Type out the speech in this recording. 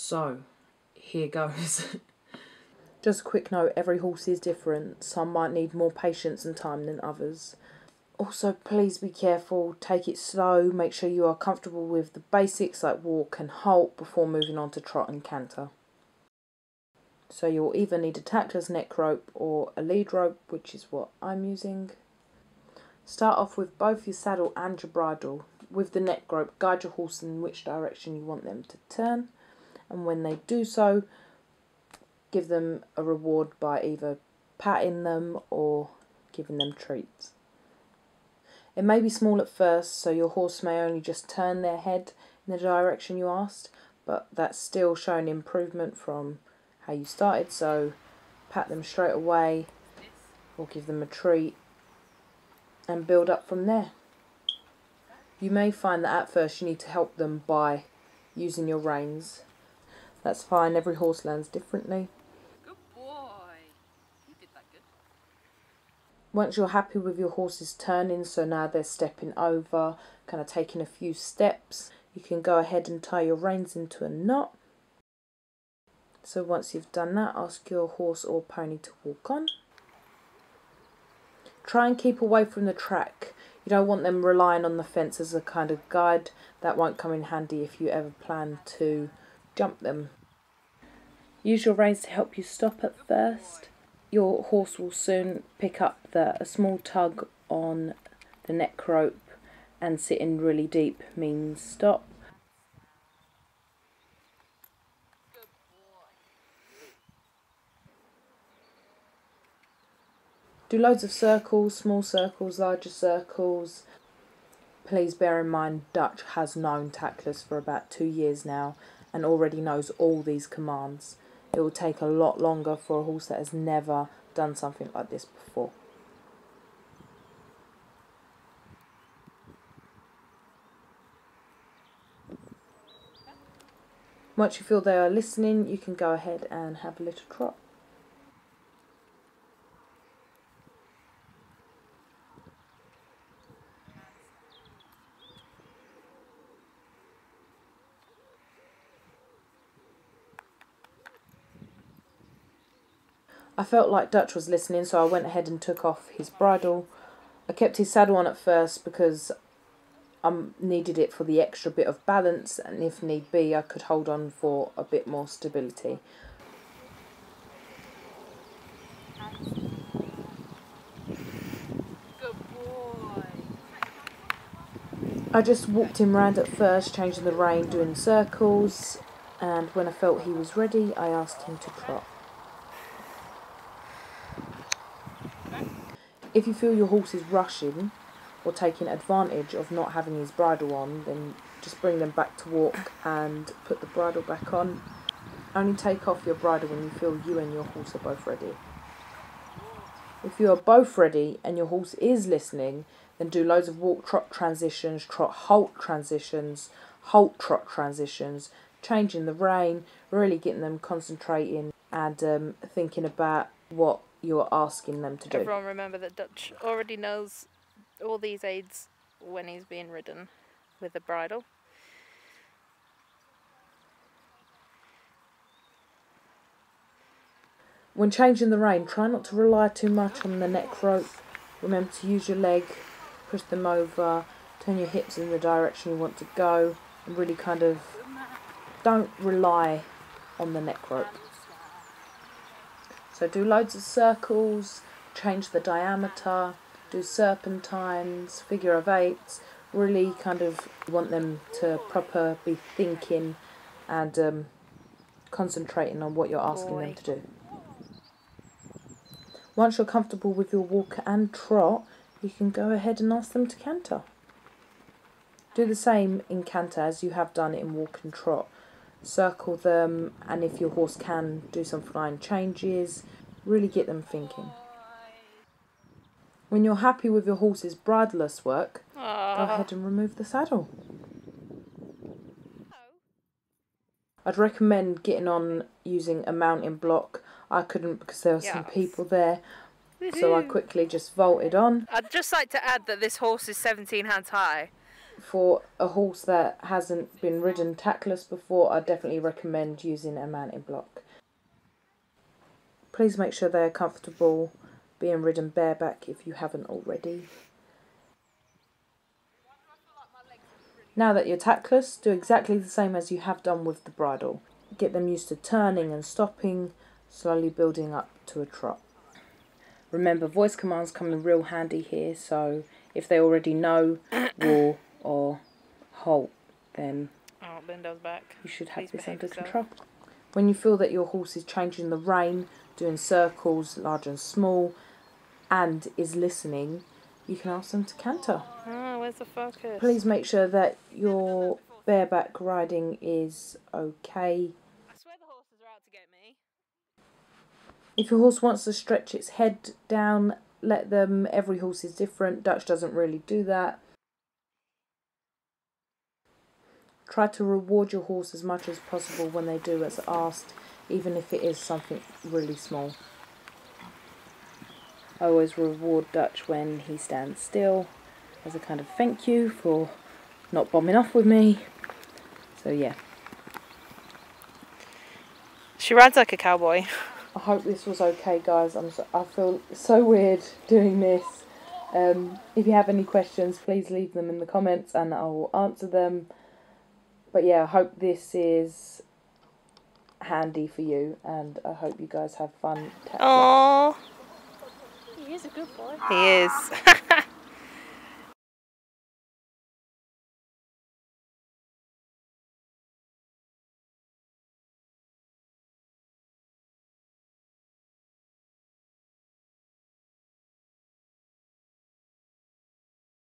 So, here goes. Just a quick note every horse is different. Some might need more patience and time than others. Also, please be careful, take it slow, make sure you are comfortable with the basics like walk and halt before moving on to trot and canter. So, you'll either need a tackless neck rope or a lead rope, which is what I'm using. Start off with both your saddle and your bridle. With the neck rope, guide your horse in which direction you want them to turn, and when they do so, give them a reward by either patting them or giving them treats. It may be small at first, so your horse may only just turn their head in the direction you asked, but that's still showing improvement from how you started. So pat them straight away or give them a treat and build up from there. You may find that at first you need to help them by using your reins. That's fine, every horse learns differently. Good boy. You did that good. Once you're happy with your horses turning, so now they're stepping over, kind of taking a few steps, you can go ahead and tie your reins into a knot. So once you've done that, ask your horse or pony to walk on. Try and keep away from the track. You don't want them relying on the fence as a kind of guide. That won't come in handy if you ever plan to jump them. Use your reins to help you stop at first. Your horse will soon pick up the, a small tug on the neck rope and sitting really deep means stop. Do loads of circles, small circles, larger circles. Please bear in mind Dutch has known tackless for about two years now and already knows all these commands. It will take a lot longer for a horse that has never done something like this before. Once you feel they are listening, you can go ahead and have a little trot. I felt like Dutch was listening, so I went ahead and took off his bridle. I kept his saddle on at first because I needed it for the extra bit of balance, and if need be, I could hold on for a bit more stability. I just walked him round at first, changing the rein, doing circles, and when I felt he was ready, I asked him to trot. If you feel your horse is rushing or taking advantage of not having his bridle on, then just bring them back to walk and put the bridle back on. Only take off your bridle when you feel you and your horse are both ready. If you are both ready and your horse is listening, then do loads of walk trot transitions, trot halt transitions, halt trot transitions, changing the rein, really getting them concentrating and um, thinking about what you're asking them to do. Everyone remember that Dutch already knows all these aids when he's being ridden with a bridle. When changing the rein, try not to rely too much on the neck rope. Remember to use your leg, push them over, turn your hips in the direction you want to go, and really kind of don't rely on the neck rope. So do loads of circles, change the diameter, do serpentines, figure of eights. Really kind of want them to proper be thinking and um, concentrating on what you're asking Boy. them to do. Once you're comfortable with your walk and trot, you can go ahead and ask them to canter. Do the same in canter as you have done in walk and trot. Circle them, and if your horse can, do some flying changes. Really get them thinking. When you're happy with your horse's bridleless work, go Ah. ahead and remove the saddle. I'd recommend getting on using a mounting block. I couldn't because there were some people there, so I quickly just vaulted on. I'd just like to add that this horse is 17 hands high. For a horse that hasn't been ridden tackless before, I definitely recommend using a mounting block. Please make sure they are comfortable being ridden bareback if you haven't already. Now that you're tackless, do exactly the same as you have done with the bridle. Get them used to turning and stopping, slowly building up to a trot. Remember, voice commands come in real handy here, so if they already know war or halt, then Oh, Lindo's back. you should have Please this behave under yourself. control. When you feel that your horse is changing the rein, doing circles, large and small, and is listening, you can ask them to canter. Oh, where's the focus? Please make sure that your bareback riding is okay. I swear the horses are out to get me. If your horse wants to stretch its head down, let them. Every horse is different. Dutch doesn't really do that. Try to reward your horse as much as possible when they do as asked, even if it is something really small. I always reward Dutch when he stands still as a kind of thank you for not bombing off with me. So, yeah. She rides like a cowboy. I hope this was okay, guys. I'm so, I feel so weird doing this. Um, if you have any questions, please leave them in the comments and I will answer them. But yeah, I hope this is handy for you and I hope you guys have fun. tackling. Oh, He is a good boy. he is.